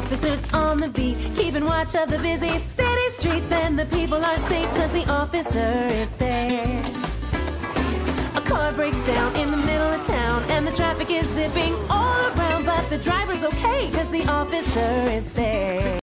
officers on the beat, keeping watch of the busy city streets, and the people are safe because the officer is there. A car breaks down in the middle of town, and the traffic is zipping all around, but the driver's okay because the officer is there.